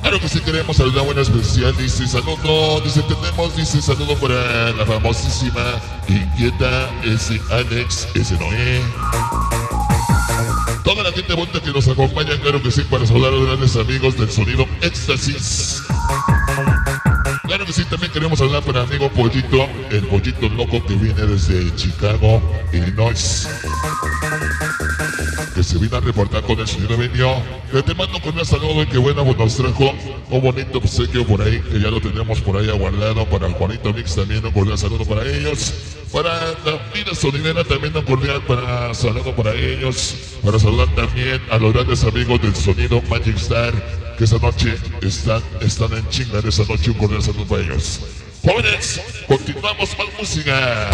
Claro que sí queremos saludar una especial, dice saludo, dice tenemos, dice saludo para la famosísima inquieta ese Alex, ese Noé. Toda la gente bonita que nos acompaña, claro que sí, para saludar a los grandes amigos del sonido Éxtasis. Claro que sí, también queremos hablar para amigo Pollito, el Pollito loco que viene desde Chicago, Illinois. Que se vino a reportar con el señor Benio. Que te mando con un saludo y que bueno, pues nos trajo un bonito obsequio por ahí, que ya lo tenemos por ahí aguardado para Juanito Mix también, un cordial saludo para ellos. Para la vida sonidera también un cordial para saludo para ellos. Para saludar también a los grandes amigos del sonido Magic Star que esa noche están, están en chinga de esa noche. Un cordial saludo para ellos. Jóvenes, continuamos con música.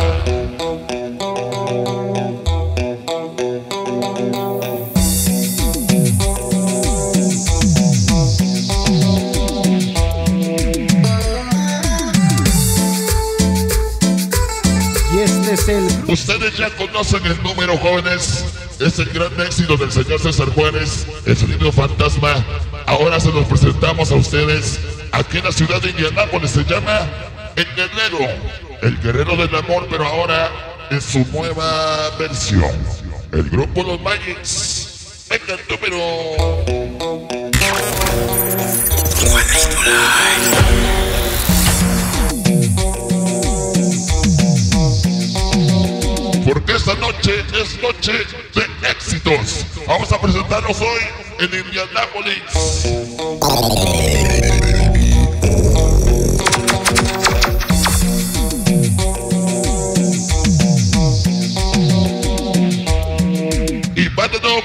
Ustedes ya conocen el número, jóvenes. Es el gran éxito del señor César Juárez, el sonido fantasma. Ahora se los presentamos a ustedes aquí en la ciudad de Indianápolis. Se llama El Guerrero, el Guerrero del Amor, pero ahora en su nueva versión. El grupo Los Magics. Venga el número. Esta noche es noche de éxitos. Vamos a presentarnos hoy en Indianápolis.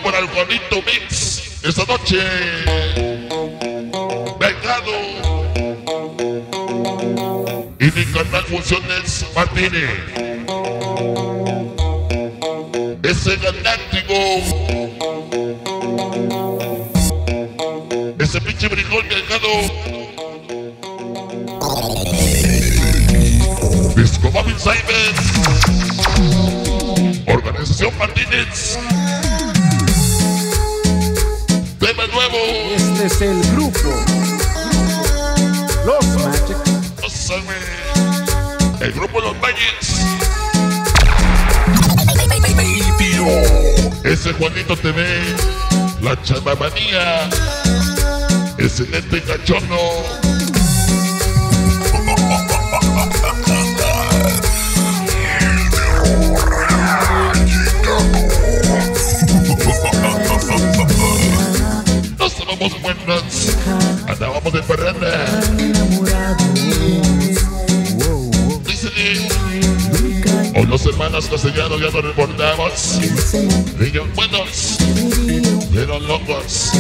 Para el Juanito Mix. Esta noche. Vengado. Y mi canal Funciones Martínez ese galáctico, ese pinche frijol delgado, Disco Móvil Cyber, Organización Martínez, tema nuevo, este es el grupo. Los Magic. el grupo Los Magics, ese Juanito TV, la chamamanía, excelente cachono. Los ya nos reportamos. Niños buenos, pero locos.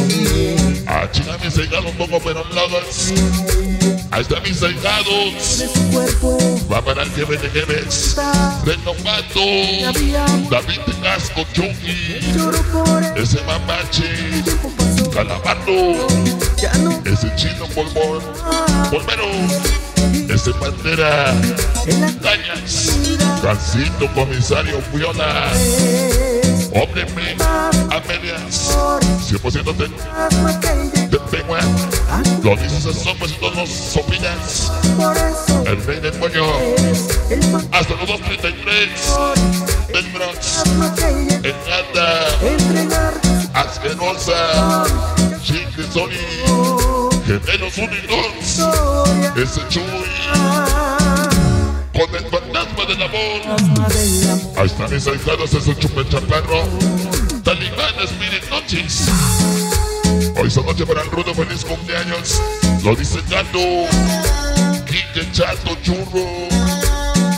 A chingar mis cegados un poco, pero locos. Ahí están mis cegados. Va para el que me ves. Renovato. David Casco, Chucky. Ese mamache. Calamardo. Ese chino polvón. Polvero. Ese pantera. Dañas. Francito, comisario, Viola. Hombre, me. A medias. 100% te, te pego. Lo dices a sopas y todos los opinas. El rey del pollo. Hasta los 233. El Bronx. Engata. Asquerosa. Chicle Sony. Gemelos únicos. Ese Chuy. Con el fantasma del amor. Ahí están mis ahijados, ese chupe chaparro. Talibán Spirit Noches. Hoy es noche para el rudo, feliz cumpleaños. Lo dice Gato. Quique Chato Churro.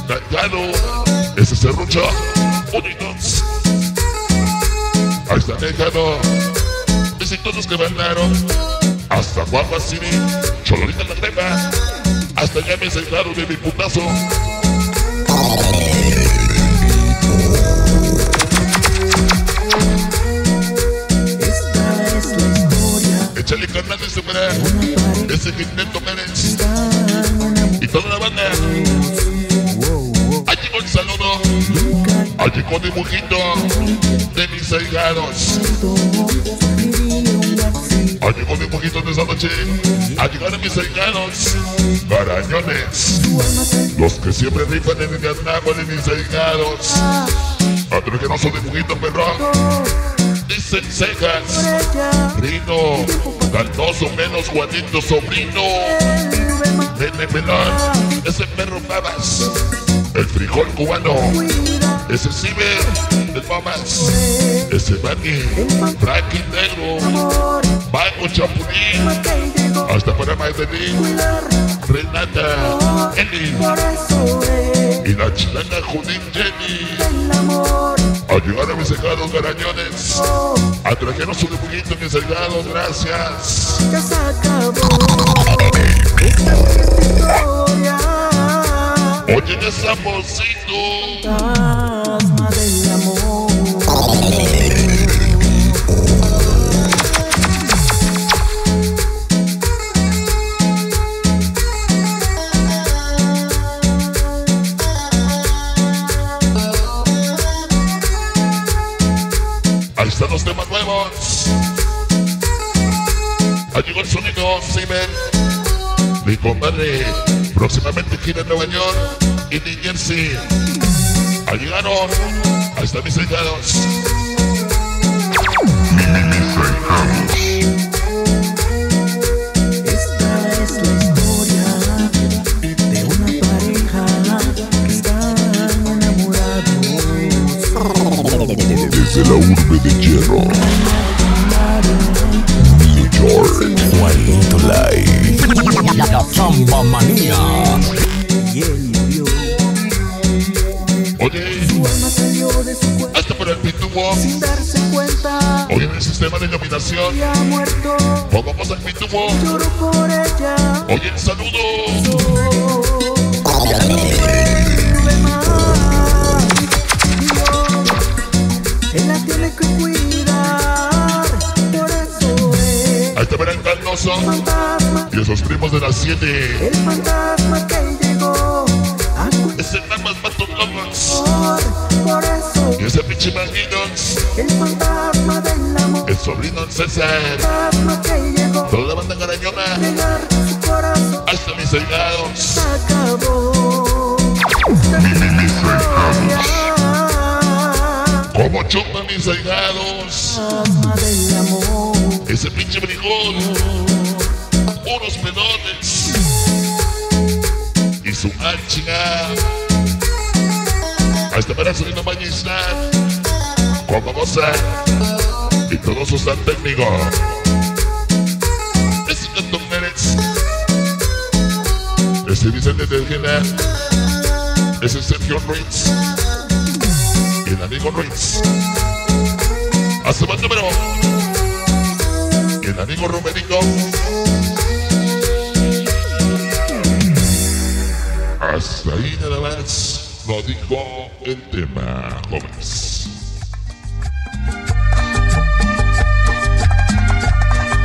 Nagano. Ese serrucho. Unidos. Ahí está Negano. Dicen todos que bailaron. Hasta Juan Basini. Cholorita la crema. Hasta ya me ahijados de mi putazo. Esta. Échale carnal de superar. Ese Gilberto Pérez. Y toda la banda. Allí con el saludo. Allí con dibujito de mis ahijados. Ha llegado un poquito de esta noche. A llegar a mis cercanos. Garañones. Los que siempre rifan en el carnaval de mis cercanos. Los que no son de poquito perro. Dicen cejas. Rino. Cantoso menos Juanito sobrino. Nene pelón. Ese perro babas. El frijol cubano. Ese ciber. El babas. Ese Baki. Frankie negro. Banco Chapulín. Hasta para Madeline. Renata. Eli. Y la chilena Judith Jenny. A llegar a mis cegados garañones. A trajeros un poquito mis cegados. Gracias. Ya se acabó esta historia. Oye, esa mocito. Fantasma del amor. Ahí están los temas nuevos. Ha llegado el sonido, Ciber. Mi compadre, próximamente gira en Nueva York y New Jersey. Ha llegaron. Ahí están mis hijados. Esta es la historia de una pareja que están enamorados. Desde la urbe de hierro, New York. Juanito Live. La Chamba Manía. Y él murió. Oye, Su alma salió de su cuerpo hasta por el pitufo. sin darse cuenta. Hoy en el sistema de iluminación, Ya muerto, pongamos al pitufo. lloro por ella. Oye, el saludo. Él la tiene que cuidar. Por eso es Y esos primos de las 7. el fantasma que llegó a Es el más Matos Lobos. Por eso Y ese pinche Maguinos. el fantasma del amor, El sobrino César. fantasma que llegó Toda la banda garañona. Hasta mis cegados. Se acabó. Como chupa mis amor. Ese pinche frijol. Y su anchiga. Hasta para Selena Magistral. Como Moza. Y todos sus tan técnicos. Ese Canto Pérez. Ese Vicente Tejeda. Ese Sergio Ruiz. El amigo Ruiz. Hasta más número. El amigo Romerico. Hasta ahí nada más. Lo dijo el tema, jóvenes.